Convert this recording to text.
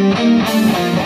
Música